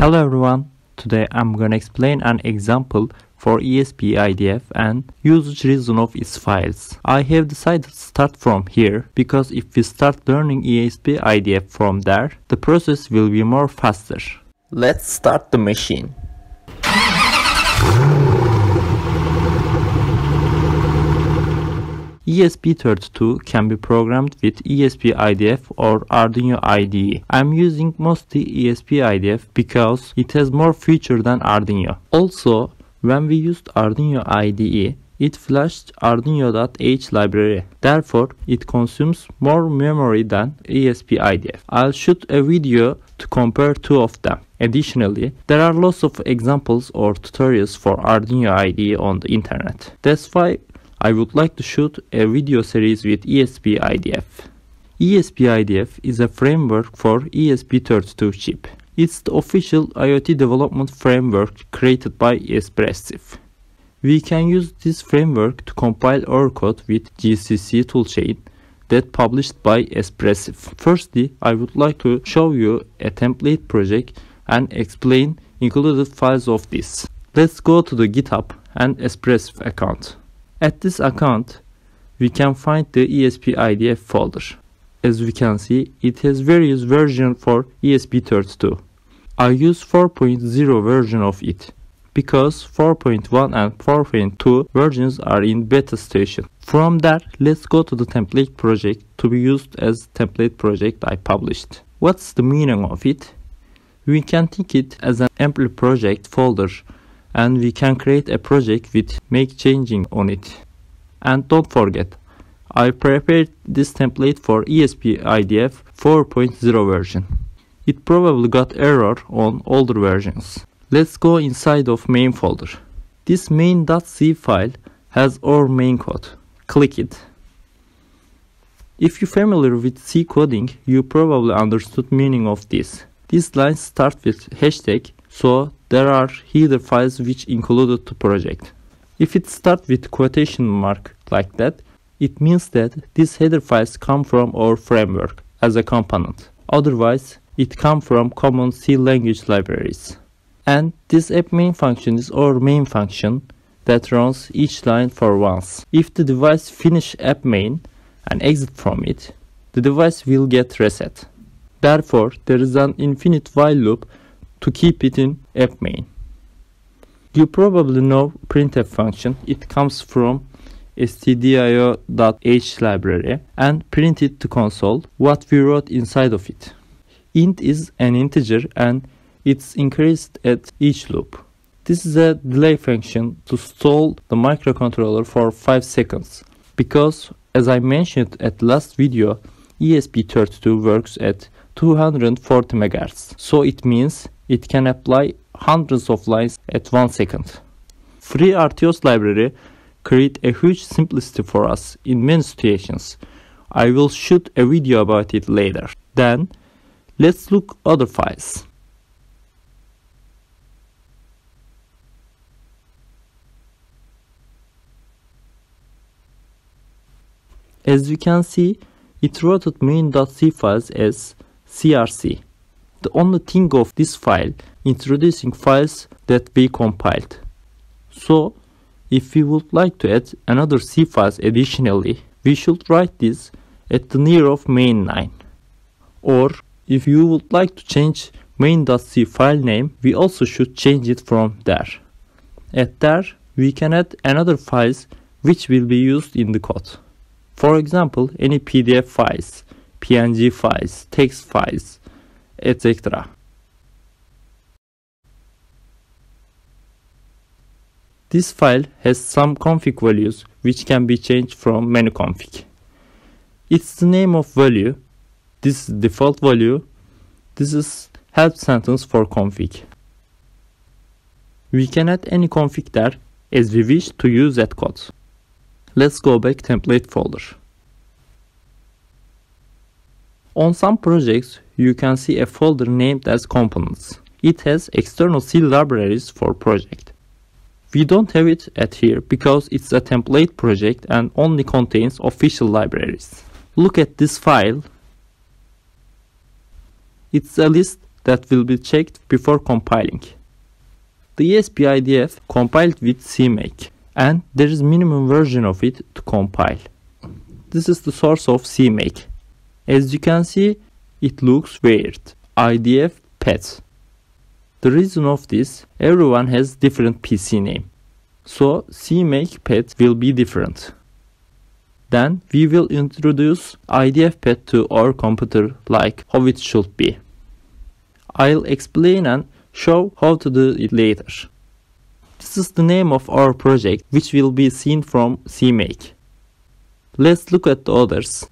Hello everyone, today I'm gonna explain an example for ESP-IDF and usage reason of its files. I have decided to start from here because if we start learning ESP-IDF from there, the process will be more faster. Let's start the machine. ESP32 can be programmed with ESP-IDF or Arduino IDE. I'm using mostly ESP-IDF because it has more feature than Arduino. Also, when we used Arduino IDE, it flashed Arduino.h library. Therefore, it consumes more memory than ESP-IDF. I'll shoot a video to compare two of them. Additionally, there are lots of examples or tutorials for Arduino IDE on the internet. That's why I would like to shoot a video series with ESP-IDF. ESP-IDF is a framework for ESP32 chip. It's the official IoT development framework created by Espressif. We can use this framework to compile our code with GCC toolchain that published by Espressif. Firstly, I would like to show you a template project and explain included files of this. Let's go to the GitHub and Espressif account. At this account, we can find the ESP-IDF folder. As we can see, it has various versions for ESP32. I use 4.0 version of it because 4.1 and 4.2 versions are in beta station. From there, let's go to the template project to be used as template project I published. What's the meaning of it? We can think it as an empty project folder and we can create a project with make changing on it. And don't forget, I prepared this template for ESP-IDF 4.0 version. It probably got error on older versions. Let's go inside of main folder. This main.c file has our main code. Click it. If you're familiar with C coding, you probably understood meaning of this. These lines start with hashtag, so there are header files which included the project. If it starts with quotation mark like that, it means that these header files come from our framework as a component. Otherwise, it come from common C language libraries. And this app main function is our main function that runs each line for once. If the device finish app main and exit from it, the device will get reset. Therefore, there is an infinite while loop to keep it in app main. You probably know printf function. It comes from stdio.h library and print it to console what we wrote inside of it. int is an integer and it's increased at each loop. This is a delay function to stall the microcontroller for 5 seconds because as I mentioned at last video ESP32 works at 240 MHz so it means it can apply hundreds of lines at 1 second. FreeRTOS library create a huge simplicity for us in many situations. I will shoot a video about it later. Then let's look other files. As you can see, it routed main.c files as crc. The only thing of this file introducing files that we compiled. So if we would like to add another C files additionally, we should write this at the near of main line. Or if you would like to change main.c file name, we also should change it from there. At there, we can add another files which will be used in the code. For example, any PDF files, PNG files, text files, etc. This file has some config values which can be changed from menu config. It's the name of value. This is default value. This is help sentence for config. We can add any config there as we wish to use that code. Let's go back template folder. On some projects, you can see a folder named as components. It has external C libraries for project. We don't have it at here because it's a template project and only contains official libraries. Look at this file. It's a list that will be checked before compiling. The ESP-IDF compiled with CMake and there is minimum version of it to compile. This is the source of CMake. As you can see, it looks weird. IDF pet. The reason of this, everyone has different PC name. So CMake pet will be different. Then we will introduce IDF pet to our computer like how it should be. I'll explain and show how to do it later. This is the name of our project which will be seen from CMake. Let's look at the others.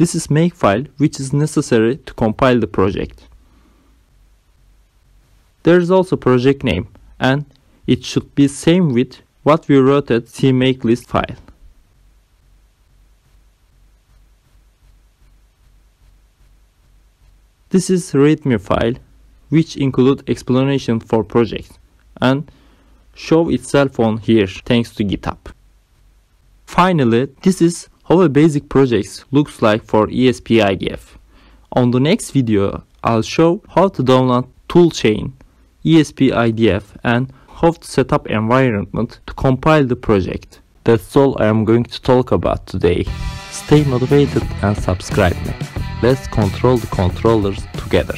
This is makefile which is necessary to compile the project. There is also project name and it should be same with what we wrote at CMake list file. This is readme file which include explanation for project and show itself on here thanks to GitHub. Finally, this is how a basic project looks like for ESP IDF. On the next video, I'll show how to download toolchain, ESP IDF and how to set up environment to compile the project. That's all I am going to talk about today. Stay motivated and subscribe me. Let's control the controllers together.